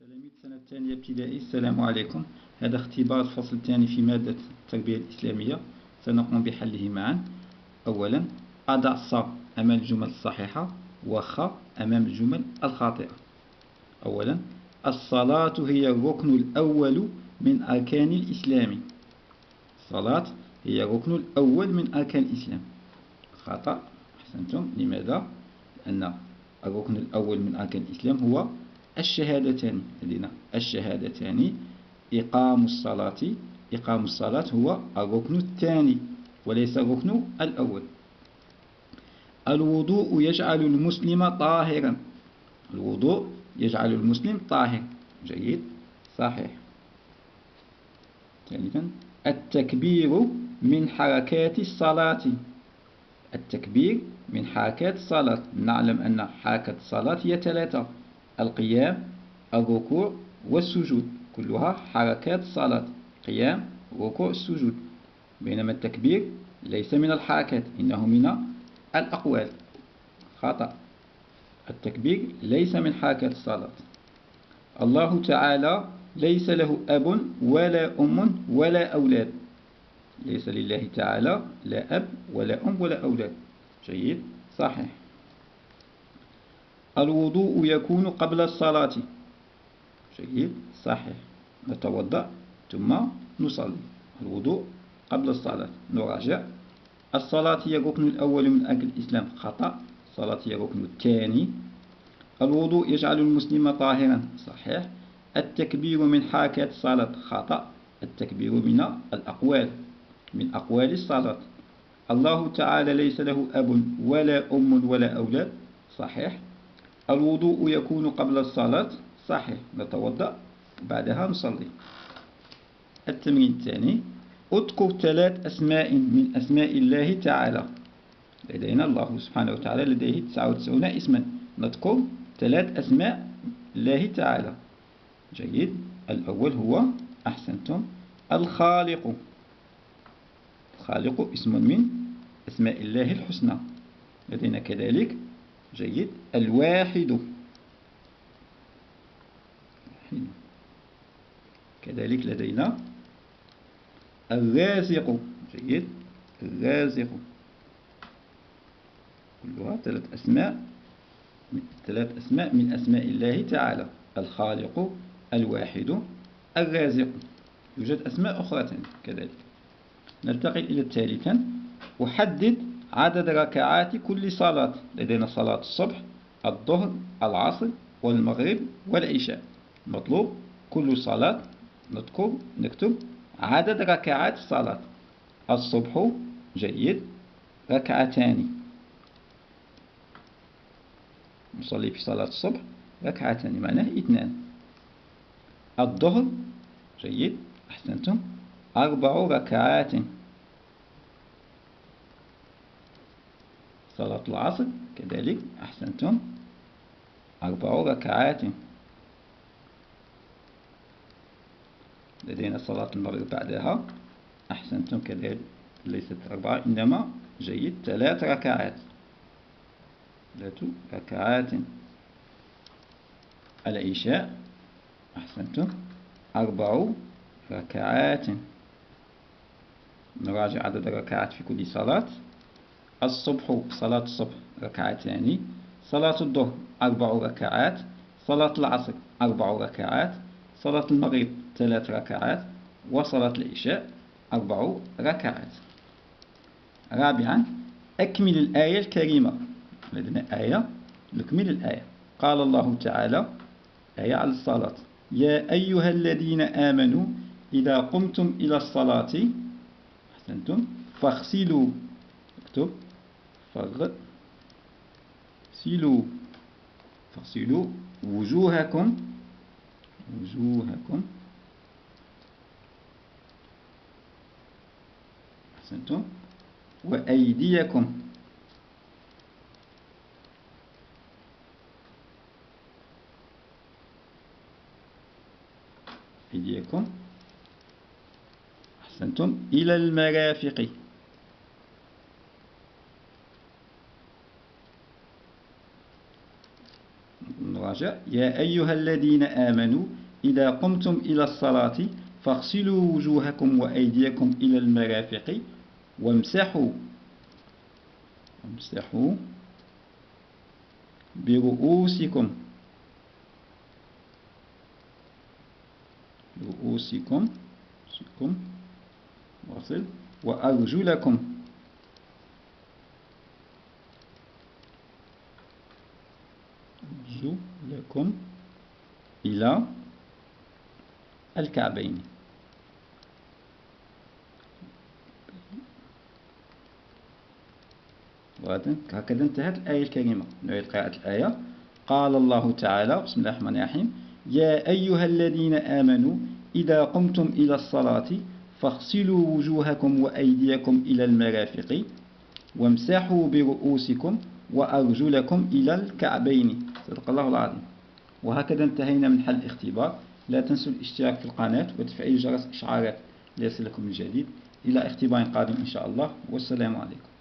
تلاميذ السنة الثانية ابتدائي السلام عليكم. هذا اختبار الفصل الثاني في مادة التربية الإسلامية. سنقوم بحله معا. أولا أضع ص أمام الجمل الصحيحة وخ أمام الجمل الخاطئة. أولا الصلاة هي الركن الأول من أركان الإسلام. الصلاة هي الركن الأول من أركان الإسلام. خطأ. أحسنتم. لماذا؟ لأن الركن الأول من أركان الإسلام هو الشهادتان لدينا الشهادتان إقام الصلاة. إقام الصلاة هو الركن الثاني وليس الركن الأول. الوضوء يجعل المسلم طاهرا. الوضوء يجعل المسلم طاهر. جيد. صحيح. ثالثا التكبير من حركات الصلاة. التكبير من حركات الصلاة. نعلم أن حركة الصلاة هي ثلاثة. القيام الركوع والسجود. كلها حركات الصلاة قيام ركوع السجود بينما التكبير ليس من الحركات إنه من الأقوال. خطأ. التكبير ليس من حركات الصلاة. الله تعالى ليس له أب ولا أم ولا أولاد. ليس لله تعالى لا أب ولا أم ولا أولاد. جيد. صحيح. الوضوء يكون قبل الصلاة. جيد صحيح. نتوضأ ثم نصلي. الوضوء قبل الصلاة. نراجع. الصلاة هي الركن الأول من أجل الإسلام. خطأ. الصلاة هي الركن الثاني. الوضوء يجعل المسلم طاهرا. صحيح. التكبير من حركات الصلاة. خطأ. التكبير من الأقوال. من أقوال الصلاة. الله تعالى ليس له أب ولا أم ولا أولاد. صحيح. الوضوء يكون قبل الصلاة. صحيح نتوضأ بعدها نصلي. التمرين الثاني اذكر ثلاث أسماء من أسماء الله تعالى. لدينا الله سبحانه وتعالى لديه 99 اسما. نذكر ثلاث أسماء الله تعالى. جيد. الأول هو أحسنتم الخالق. الخالق اسم من أسماء الله الحسنى. لدينا كذلك جيد. الواحد. كذلك لدينا الرازق. جيد. الرازق. كلها ثلاث أسماء ثلاث أسماء من أسماء الله تعالى. الخالق الواحد الرازق. يوجد أسماء أخرى كذلك. نلتقي إلى الثالثا أحدد عدد ركعات كل صلاة. لدينا صلاة الصبح الظهر العصر والمغرب والعشاء. مطلوب كل صلاة نذكر نكتب عدد ركعات الصلاة الصبح جيد. ركعتان. نصلي في صلاة الصبح ركعتان معناه اثنان. الظهر جيد. أحسنتم. أربع ركعات. صلاة العصر كذلك أحسنتم. أربع ركعات. لدينا صلاة المغرب بعدها. أحسنتم كذلك ليست أربعة إنما جيد ثلاث ركعات. ثلاث ركعات. العشاء أحسنتم أربع ركعات. نراجع عدد الركعات في كل صلاة. الصبح صلاة الصبح ركعتان صلاة الظهر أربع ركعات. صلاة العصر أربع ركعات. صلاة المغرب ثلاث ركعات. وصلاة العشاء أربع ركعات. رابعا أكمل الآية الكريمة. لدينا آية. نكمل الآية. قال الله تعالى آية على الصلاة. يا أيها الذين آمنوا إذا قمتم إلى الصلاة أحسنتم فاغسلوا. اكتب فاغسلوا فاغسلوا وجوهكم وجوهكم. أحسنتم. وأيديكم. أيديكم. أحسنتم. إلى المرافق. نراجع يا أيها الذين آمنوا إذا قمتم إلى الصلاة فاغسلوا وجوهكم وأيديكم إلى المرافق وامسحوا. وامسحوا برؤوسكم. رؤوسكم. واصل وأرجلكم. أرجلكم إلى الكعبين. هكذا انتهت الآية الكريمة. نعيد قراءة الآية. قال الله تعالى بسم الله الرحمن الرحيم يا أيها الذين آمنوا إذا قمتم إلى الصلاة فاغسلوا وجوهكم وأيديكم إلى المرافق وامسحوا برؤوسكم وأرجلكم إلى الكعبين. صدق الله العظيم. وهكذا انتهينا من حل الاختبار. لا تنسوا الاشتراك في القناة وتفعيل جرس إشعارات ليصلكم الجديد إلى اختبار قادم إن شاء الله. والسلام عليكم.